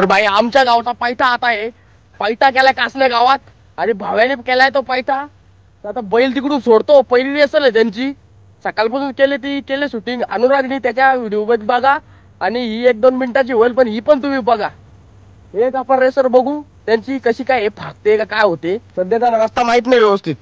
तर बाई आमच्या गावचा पैठा आता आहे. पैठा केलाय कासल्या गावात. अरे भाव्याने केलाय तो पैठा. तर आता बैल तिकडून सोडतो. पहिली रेसल आहे त्यांची. सकाळपासून केले ती केले शूटिंग अनुरागनी त्याच्या व्हिडिओ बघा. आणि ही एक दोन मिनिटाची होईल पण ही पण तुम्ही बघा. एक आपण रेसर बघू. त्यांची कशी काय हे फाकते का काय होते? सध्याचा रस्ता माहीत नाही व्यवस्थित.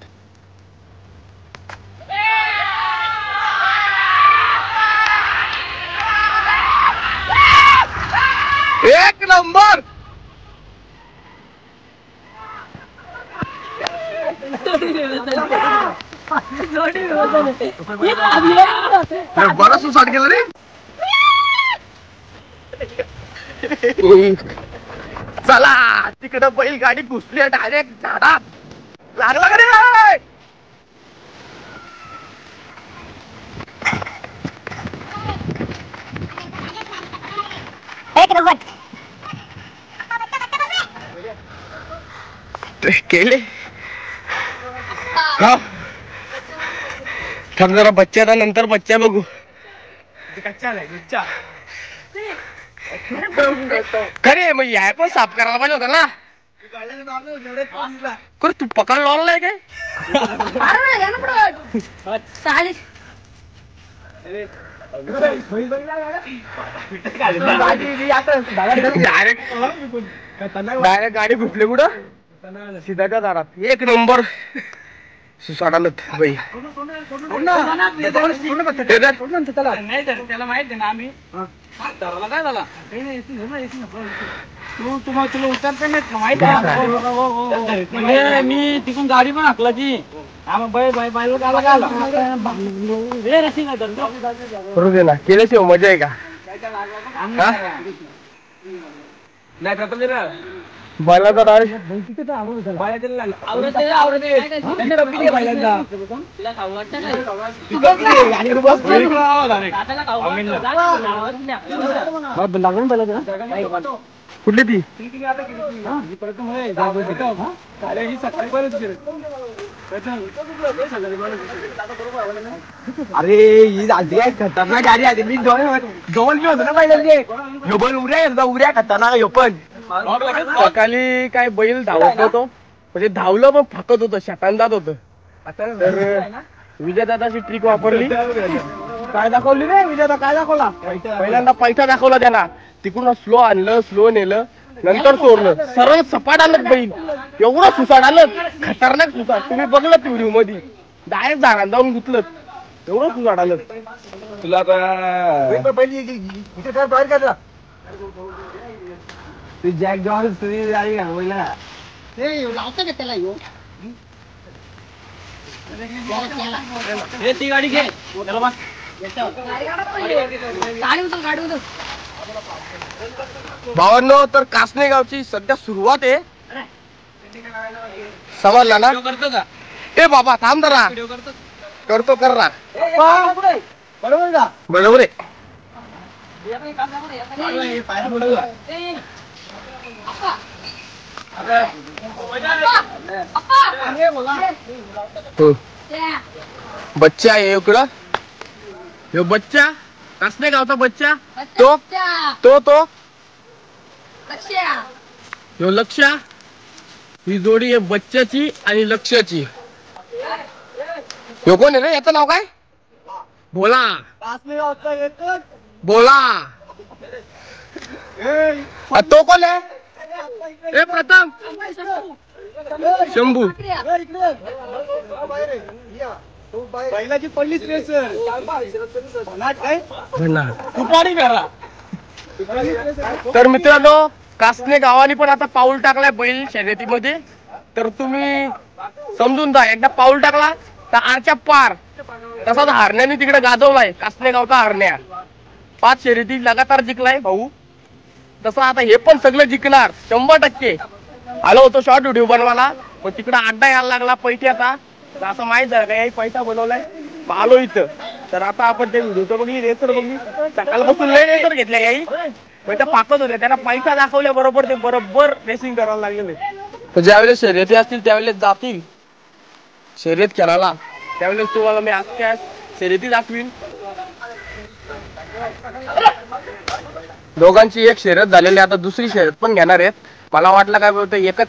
नंबर. बरं सुसाट केलं रे. चला तिकडं बैलगाडी घुसली डायरेक्ट झाडात. लागला का रे? एक नंबर केले हा। थांब जरा बच्चा नंतर बच्चा बघू। खरे मग या पण साफ़ करायला पाहिजे होता ना. कर तू पकड लावलाय काय? चालीस डायरेक्ट डायरेक्ट गाडी घुसली कुठं? सिधाच्या दारात. एक नंबर. सुसाडालत बाई. नाही तर त्याला माहीत आहे ना आम्ही. धराला काय झाला? तू तुम्हाला तुला उतरता नाहीत ना माहीत आहे म्हणजे मी तिकडून गाडी पण हाकला ना. केल्याशिवाय मजा आहे का? हा? नाही तर मला तर डायरेक्ट कुठली ती? अरे, ही आधी आहे खतरनाक गाडी आधी मी जवळ जवळ मी होतो ना पहिल्या उऱ्या उऱ्या खतरनाक ह्यो पण. सकाळी काय बैल धावत होतो म्हणजे धावलं पण फकत होतं शतान जात होतं विजय दादाची ट्रिक वापरली काय दाखवली रे विजय दादा काय दाखवला पहिल्यांदा पैसा दाखवला त्यांना तिकडून स्लो आणलं स्लो नेलं नंतर सोडलं सरळ सपाट आलं बैल एवढं सुसाट आलं खतरनाक सुसाट तुम्ही बघलं व्हिडिओमध्ये डायरेक्ट झाडात जाऊन गुतलं एवढं सुसाट आलं तुला ते जॅक जॉन्स तुझी गाडी घालवायला लावतं का त्याला येऊ हे। ती गाडी घे त्याला बस. भावांनो तर कासने गावची सध्या सुरुवात आहे. समजला ना करतो का? ए बाबा थांब जरा. करतो कर ना. बरोबर बरोबर आहे. हो. बच्चा आहे इकडं. ह्यो बच्चा? कासने गावचा बच्चा? तो? तो तो? ह्यो लक्ष्या ही जोडी आहे बच्चाची आणि लक्ष्याची ह्यो कोण आहे रे? याचं नाव काय? बोला बोला आ, तो कोण आहे? ए प्रथम शंभू! बैलाची पडलीच काय? म्हणणार. कुपाडी करा तर मित्रांनो कासने गावाने पण आता पाऊल टाकलाय बैल शर्यतीमध्ये. तर तुम्ही समजून जा एकदा पाऊल टाकला तर आरच्या पार. तसाच हारण्याने तिकडे गाजवलाय कासने गावचा हारण्या. पाच शर्यती लगातार जिंकलाय भाऊ. तसं आता हे पण सगळं जिंकणार शंभर टक्के. आलो होतो शॉर्ट व्हिडिओ बनवाला पण तिकडं अड्डा यायला लागला पैठ्याचा तर असं माहीत झालं का पैठा पैसा बनवलाय आलो इथं. तर आता आपण ते व्हिडिओ बघली रेसर बघली सकाळपासून लय रेसर घेतल्या याही. पैठा पाकत होत्या त्यांना पैसा दाखवल्या बरोबर ते बरोबर रेसिंग करायला लागलेले. तर ज्यावेळेस शर्यती असतील त्यावेळेस जातील. शर्यत खेळायला. त्यावेळेस तुम्हाला मी आज काय शर्यती दाखवीन. दोघांची एक शर्यत झालेली आहे, आता दुसरी शर्यत पण घेणार आहेत. मला वाटलं काय बोलतो एकच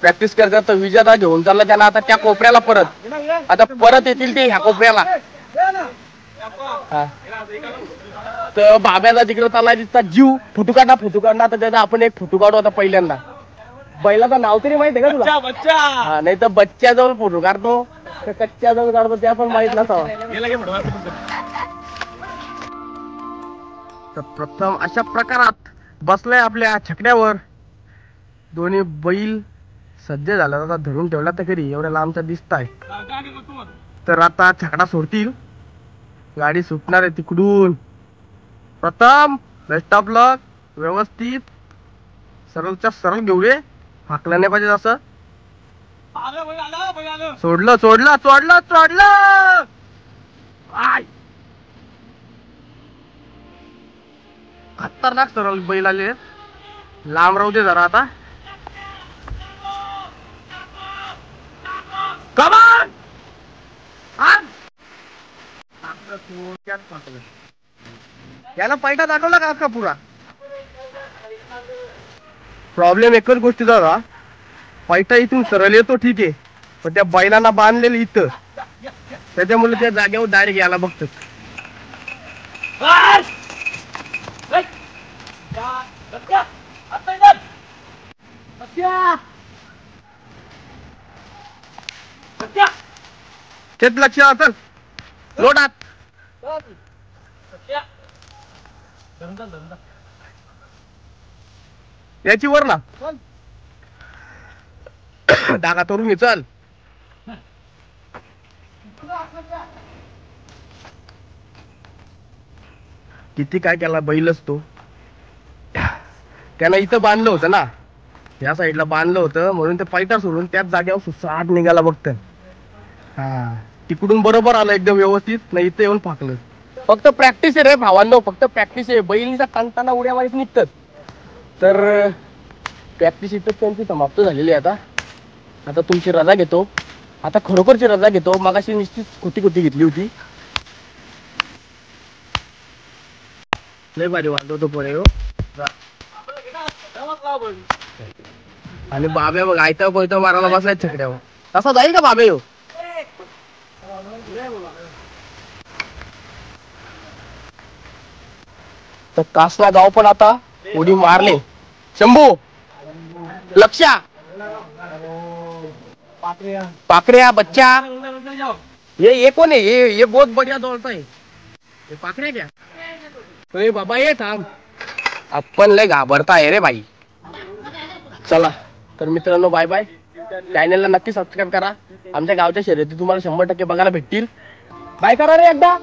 प्रॅक्टिस करतात तर विजेता घेऊन चालला त्यांना आता त्या कोपऱ्याला परत. आता परत येतील ते ह्या कोपऱ्याला. हा. तर बाब्याला तिकडे चाललाय तिथला जीव फोटो काढा फोटो तर त्याचा आपण एक फोटो काढू आता पहिल्यांदा. बैलाचं नाव तरी माहिती आहे का तुला? हा नाही तर बच्च्याजवळ फोटो काढतो तर कच्च्याजवळ काढतो त्या पण माहीत नसावं. तर प्रथम अशा प्रकारात बसलाय आपल्या छकड्यावर. दोन्ही बैल सज्ज झाला आता धरून ठेवला तर खरी एवढ्या लांबचा दिसताय. तर आता छकडा सोडतील. गाडी सुटणार आहे तिकडून. प्रथम बेस्ट ऑफ लक व्यवस्थित सरळच्या सरळ घेऊ रे. फाकलं नाही पाहिजे असं. सोडलं सोडलं सोडलं सोडलं. खतरनाक सरळ बैल आले लांब राहू दे जरा आता. कमान याला पैठा दाखवला का का पुरा? प्रॉब्लेम एकच गोष्टीचा होता पैठा इथून सरळ येतो ठीक आहे. पण त्या बैलांना बांधलेलं इथं. त्याच्यामुळे त्या जागेवर डायरेक्ट यायला बघतात. तेच लक्ष असल लोटात याची वर ना. धागा तोडून घे चल. किती काय केला बैलच तो. त्यानं इथं बांधलं होतं ना. या साईडला बांधलं होतं म्हणून ते पैटा सोडून त्याच जागेवर सुसाट निघाला बघत हा. तिकडून बरोबर आलं एकदम व्यवस्थित नाही इथं येऊन फाकलं. फक्त प्रॅक्टिस आहे रे भावांनो फक्त प्रॅक्टिस आहे. बैलीचा कांताना उड्या मारीत निघतात. तर प्रॅक्टिस इथं त्यांची समाप्त झालेली आहे आता. आता तुमची रजा घेतो. आता खरोखरची रजा घेतो. मगाशी निश्चित खोटी खोटी घेतली होती. लय भारी वाजवतो पोरे हो. आणि बाब्या बघ आयता पोयता मारायला बसलाय छकड्यावर. तसा जाईल का बाबे हो तर कासला जाऊ पण आता. उडी मारले. शंभू लक्षा पाकड्या बच्चा. ये ये कोण आहे? ये ये बहुत बढ़िया दौड़ता है ये पाकड्या क्या अरे बाबा ये थांब. आपण लय घाबरता आहे रे बाई. चला तर मित्रांनो बाय बाय चॅनलला नक्की सबस्क्राईब करा. आमच्या गावच्या शर्यती तुम्हाला शंभर टक्के बघायला भेटतील. बाय करा रे एकदा.